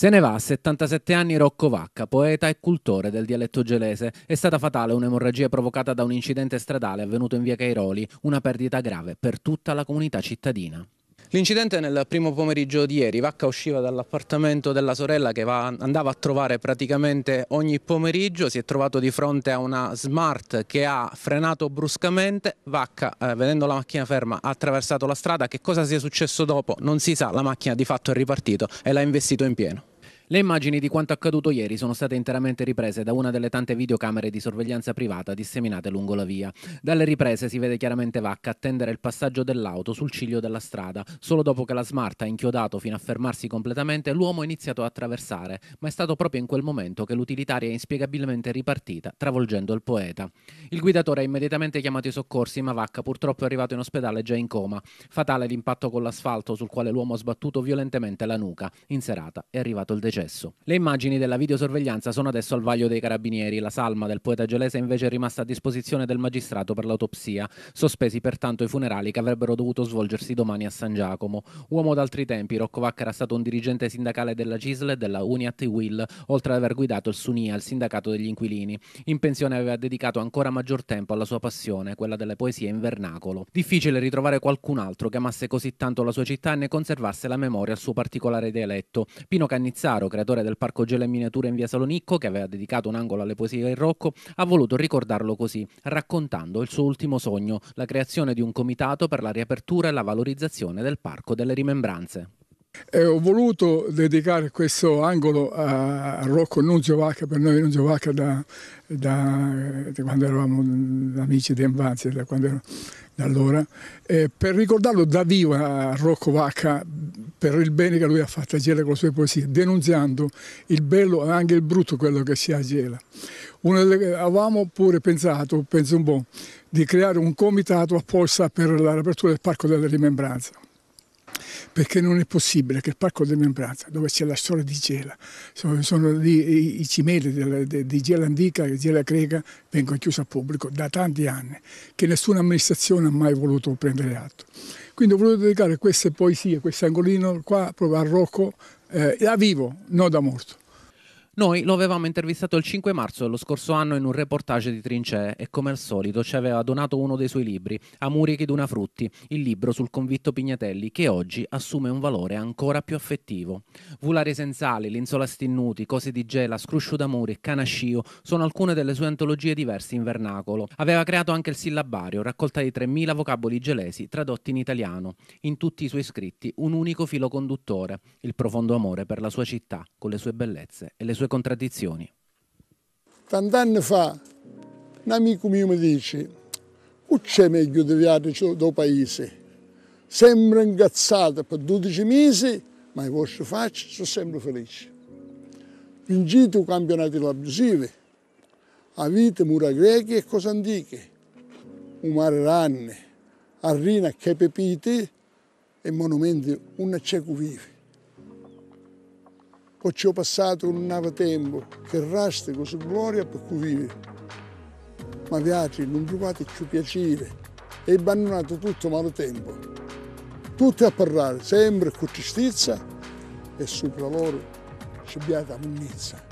Se ne va a 77 anni Rocco Vacca, poeta e cultore del dialetto gelese. È stata fatale un'emorragia provocata da un incidente stradale avvenuto in via Cairoli, una perdita grave per tutta la comunità cittadina. L'incidente nel primo pomeriggio di ieri, Vacca usciva dall'appartamento della sorella che va, andava a trovare praticamente ogni pomeriggio, si è trovato di fronte a una Smart che ha frenato bruscamente, Vacca eh, vedendo la macchina ferma ha attraversato la strada, che cosa sia successo dopo non si sa, la macchina di fatto è ripartito e l'ha investito in pieno. Le immagini di quanto accaduto ieri sono state interamente riprese da una delle tante videocamere di sorveglianza privata disseminate lungo la via. Dalle riprese si vede chiaramente Vacca attendere il passaggio dell'auto sul ciglio della strada. Solo dopo che la Smart ha inchiodato fino a fermarsi completamente, l'uomo ha iniziato a attraversare, ma è stato proprio in quel momento che l'utilitaria è inspiegabilmente ripartita, travolgendo il poeta. Il guidatore ha immediatamente chiamato i soccorsi, ma Vacca purtroppo è arrivato in ospedale già in coma. Fatale l'impatto con l'asfalto sul quale l'uomo ha sbattuto violentemente la nuca. In serata è arrivato il decesso successo. Le immagini della videosorveglianza sono adesso al vaglio dei carabinieri. La salma del poeta gelese invece è rimasta a disposizione del magistrato per l'autopsia, sospesi pertanto i funerali che avrebbero dovuto svolgersi domani a San Giacomo. Uomo d'altri tempi, Rocco Vacca era stato un dirigente sindacale della CISL e della Uniat Will, oltre ad aver guidato il SUNIA, il sindacato degli inquilini. In pensione aveva dedicato ancora maggior tempo alla sua passione, quella delle poesie in vernacolo. Difficile ritrovare qualcun altro che amasse così tanto la sua città e ne conservasse la memoria al suo particolare dialetto. Pino Cannizzaro, creatore del Parco Gela in Miniatura in via Salonicco, che aveva dedicato un angolo alle poesie del Rocco, ha voluto ricordarlo così, raccontando il suo ultimo sogno, la creazione di un comitato per la riapertura e la valorizzazione del Parco delle Rimembranze. E ho voluto dedicare questo angolo a Rocco Nunzio Vacca, per noi Nunzio Vacca da, da, da quando eravamo amici di infanzia, da, quando, da allora, eh, per ricordarlo da vivo a Rocco Vacca per il bene che lui ha fatto a Gela con le sue poesie, denunziando il bello e anche il brutto quello che si ha a Gela. Delle, avevamo pure pensato, penso un po', di creare un comitato apposta per la riapertura del Parco delle Rimembranze perché non è possibile che il Parco delle Membranze, dove c'è la storia di Gela, sono, sono lì, i, cimeli di, di Gela Antica e Gela Greca vengono chiusi al pubblico da tanti anni, che nessuna amministrazione ha mai voluto prendere atto. Quindi ho voluto dedicare queste poesie, questo angolino qua proprio a Rocco, eh, da vivo, non da morto. Noi lo avevamo intervistato il 5 marzo dello scorso anno in un reportage di Trincee e come al solito ci aveva donato uno dei suoi libri, Amurichi d'una Frutti, il libro sul convitto Pignatelli che oggi assume un valore ancora più affettivo. Vulari Sensali, Linzola Stinnuti, Cose di Gela, Scruscio d'Amuri, Canascio sono alcune delle sue antologie diverse in vernacolo. Aveva creato anche il sillabario, raccolta di 3.000 vocaboli gelesi tradotti in italiano. In tutti i suoi scritti un unico filo conduttore, il profondo amore per la sua città, con le sue bellezze e le sue contraddizioni. Tant'anni fa un amico mio mi dice c'è meglio di viaggio dal paese. Sembra ingazzato per 12 mesi, ma le vostre facce sono sempre felici. Vincite i campionati abusivi, avete mura greche e cose antiche, un mare ranne, arrina che pepite e monumenti un cieco vive. Poi ci ho passato un nuovo tempo che resta con gloria per cui vive. Ma viaggi non trovate più piacere e abbandonato tutto malo tempo. Tutti a parlare sempre con tristezza e sopra loro ci abbiate ammizza.